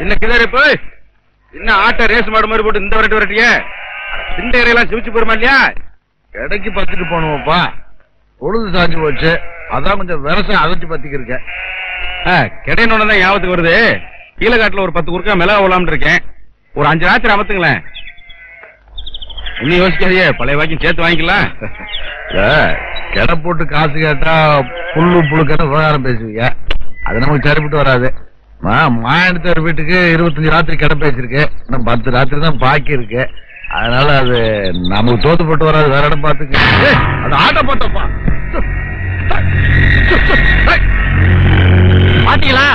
என்ன கிதாரு போய் என்ன ஆட்ட ரேஸ் மாடு மாதிரி போட்டு இந்த வரட்டு வரட்டிய இந்த இறையெல்லாம் சிவிச்சு போருமா இல்லையா? இடைக்கு பத்துட்டு போனோம்ப்பா. பொழுது சாஞ்சு போச்சு. அதான் கொஞ்சம் விரசம் அதைச்சு பத்திக்கிருக்கேன். இருக்கேன் தான் ஞாபகத்துக்கு வருது. கீழகாட்டுல ஒரு பத்து குறுக்கா மிளகா விழாம்னு இருக்கேன். ஒரு அஞ்சு ராத்திரி அமத்துங்களேன் இன்னும் யோசிக்காதீங்க. பழைய வாக்கியம் சேர்த்து வாங்கிக்கலாம். இல்ல, கிடை போட்டு காசு கேட்டா புல்லு புழுக்கன்னு விவகாரம் பேசுவீங்க. அது நமக்கு சரிப்பட்டு வராது. மா மாயணத்தவர் வீட்டுக்கு இருபத்தஞ்சு ராத்திரி கிடை பேசிருக்கு இன்னும் பத்து ராத்திரி தான் பாக்கி இருக்கு. அதனால அது நமக்கு தோத்து போட்டு வராது வேற இடம் பாத்துக்க ஏய், அது ஆட்ட போட்டப்பா. பாத்தீங்களா?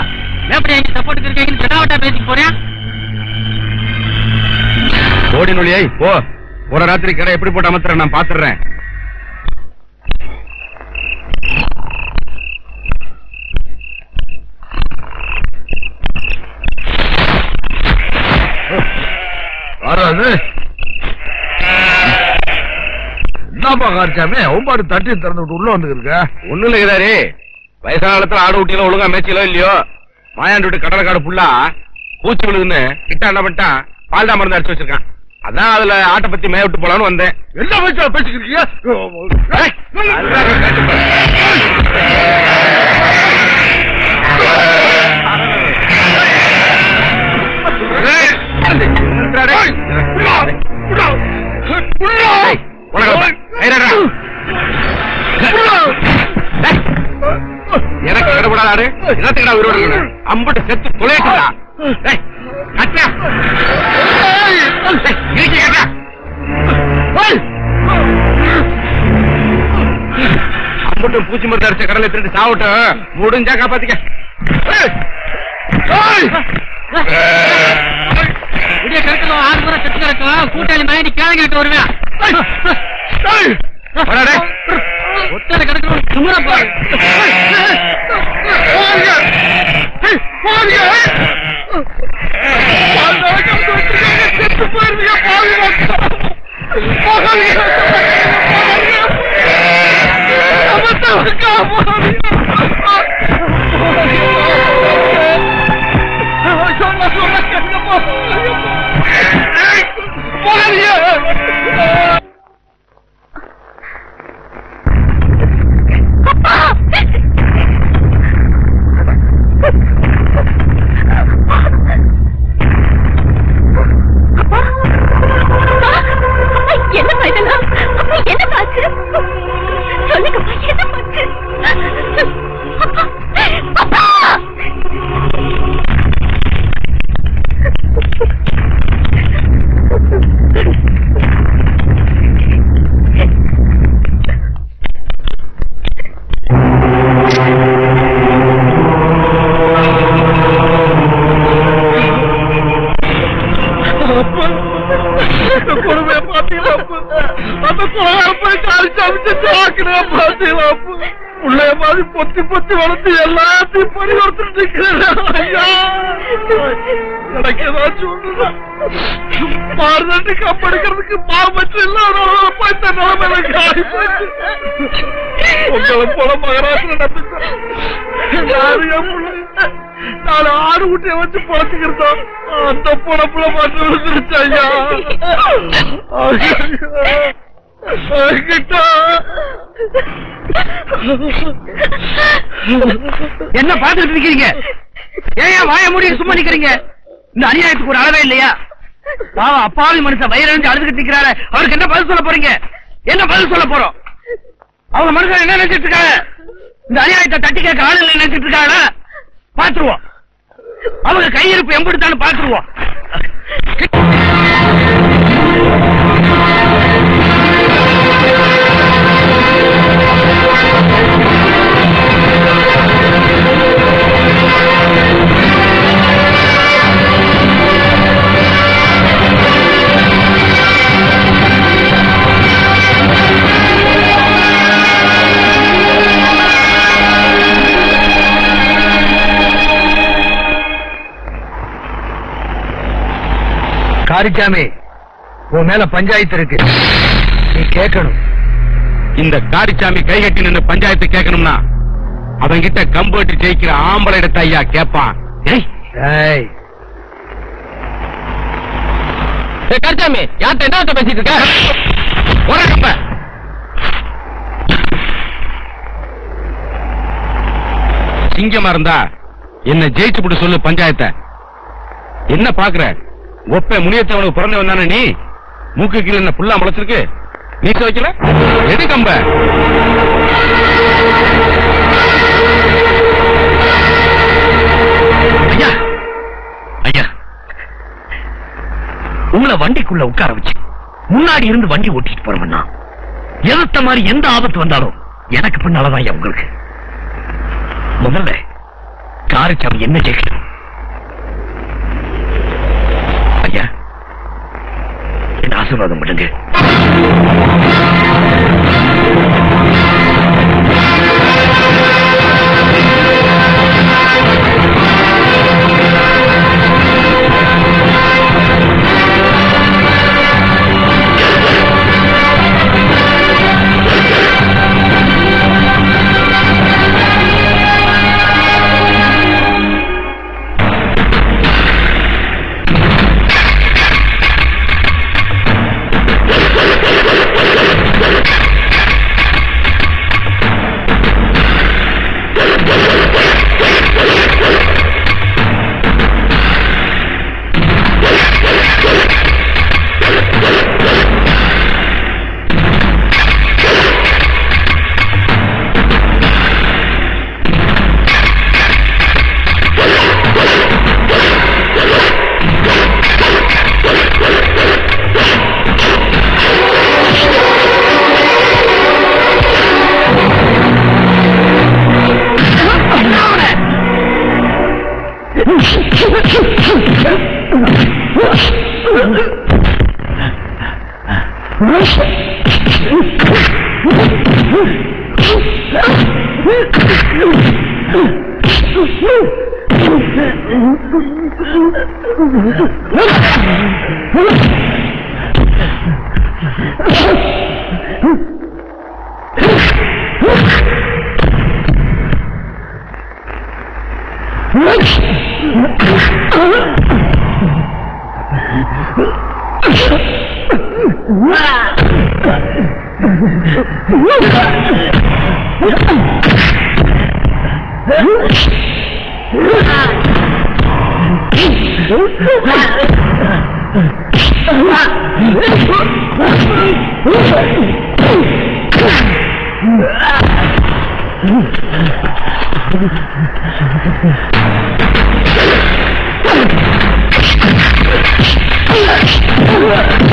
எப்படி எங்க சப்போர்ட்டுக்கு இருக்கீங்கன்னு கட்டாவட்டா பேசிட்டு போறேன் ஓடி நொழியை போ. ஒரு ராத்திரி கடை எப்படி போட்டு அமர்த்துறேன் நான் பாத்துறேன். வராது. என்னப்பா காரிச்சாமி ஒம்பாடு தட்டி திறந்து விட்டு உள்ள வந்துருக்க ஒண்ணும் இல்ல கிதாரி. வயசான காலத்துல ஆடு ஊட்டியெல்லாம் ஒழுங்கா மேய்ச்சலோ இல்லையோ? மாயாண்டு விட்டு கடலை காடு ஃபுல்லா பூச்சி விழுதுன்னு கிட்ட என்ன பண்ணிட்டான் பால்டா மருந்து அடிச்சு வச்சிருக்கான். அதான் அதுல ஆட்டை பத்தி மேய விட்டு போலான்னு வந்தேன். என்ன வயசா பேசிக்கிறீங்க என்னத்துக்குடா இருக்கீங்க? அம்புட்டு செத்து துளையட்டுடா டேய் கட்டா இருக்கு கட்டா அம்புட்டு பூச்சி மருந்து அடிச்ச கடலை திருட்டு சாவட்டும் முடிஞ்சா காப்பாத்திக்க. விடிய கிடக்கணும் ஆறு முறை செத்து கிடக்கும். கூட்டாளி மயடி கேளுங்க கேட்டு வருவேன் ஏய், வாடா டேய். ஒத்தனை கிடக்கணும் சுமர பாரு என்னப்பா உள்ளே மாதிரி பொத்தி பொத்தி வளர்த்து எல்லாத்தையும் பரிவர்த்தனை எனக்கு ஏதாச்சும் ஒண்ணுதா மாறுதட்டு கப்படுக்கிறதுக்கு மாமற்ற இல்லாத போய் தன் நிலைமையில காடி போச்சு உங்களை போல மகராஜ் நாலு ஆடு குட்டியை வச்சு பொழைச்சுக்கிறதோம் அந்த பொழப்புல மட்டும் ஐயா என்ன பாத்துக்கிட்டு இருக்கீங்க? ஏன் வாய மூடி சும்மா நிக்கிறீங்க? இந்த அநியாயத்துக்கு ஒரு அளவே இல்லையா? பாவம் அப்பாவி மனுஷன் வயிறு அழுதுகிட்டு நிக்கிறாரு அவருக்கு என்ன பதில் சொல்ல போறீங்க? என்ன பதில் சொல்ல போறோம்? அவங்க மனுஷன் என்ன நினைச்சிட்டு இருக்காங்க? இந்த அநியாயத்தை தட்டி கேட்க ஆளுங்க நினைச்சிட்டு இருக்காங்க பாத்துருவோம் அவங்க கையிருப்பு எம்பிடுத்தான்னு பாத்துருவோம் காரிச்சாமி உன் மேல பஞ்சாயத்து இருக்கு. நீ கேட்கணும். இந்த காரிச்சாமி கை கட்டி நின்னு பஞ்சாயத்து கேட்கணும்னா அவன்கிட்ட கம்பு வெட்டி ஜெயிக்கிற ஆம்பளை இடத்த ஐயா ஏய். கருச்சாமி யார்கிட்ட என்ன பேசிட்டு இருக்க? சிங்கமா இருந்தா என்ன ஜெயிச்சு போட்டு சொல்லு பஞ்சாயத்தை. என்ன பாக்குற? ஒப்ப முனியத்தவனுக்கு பிறந்து வந்தானே நீ? மூக்கு கீழ என்ன புல்லா முளைச்சிருக்கு? நீ வைக்கல எது கம்ப? ஐயா ஐயா. உங்களை வண்டிக்குள்ள உட்கார வச்சு முன்னாடி இருந்து வண்டி ஓட்டிட்டு போறவன்னா எதிர்த்த மாதிரி எந்த ஆபத்து வந்தாலும் எனக்கு பின்னாலதான் ஐயா உங்களுக்கு. முதல்ல காரிச்சாமி என்ன ஜெயிக்கணும் ஐயா என்ன ஆசீர்வாதம் பண்ணுங்க. Wow! Yeah.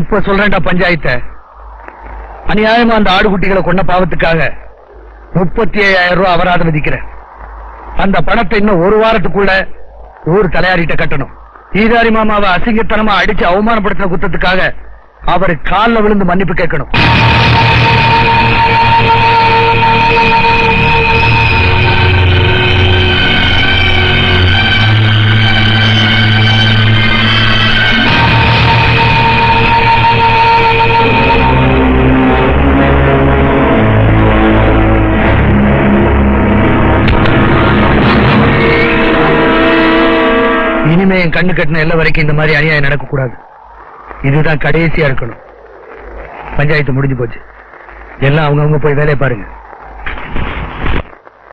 இப்ப சொல்றேன்டா பஞ்சாயத்தை. அநியாயமா அந்த ஆடுகுட்டிகளை கொண்ட பாவத்துக்காக முப்பத்தி ஐயாயிரம் ரூபாய் அபராதம் விதிக்கிறேன். அந்த பணத்தை இன்னும் ஒரு வாரத்துக்குள்ள ஊர் தலையாரிட்ட கட்டணும். ஈதாரி மாமாவை அசிங்கத்தனமா அடிச்சு அவமானப்படுத்தின குத்தத்துக்காக அவர் கால்ல விழுந்து மன்னிப்பு கேட்கணும். இனிமே என் கண்ணு கட்டின எல்லா வரைக்கும் இந்த மாதிரி அநியாயம் நடக்கக்கூடாது. இதுதான் கடைசியா இருக்கணும். பஞ்சாயத்து முடிஞ்சு போச்சு. எல்லாம் அவங்கவுங்க போய் வேலையை பாருங்க.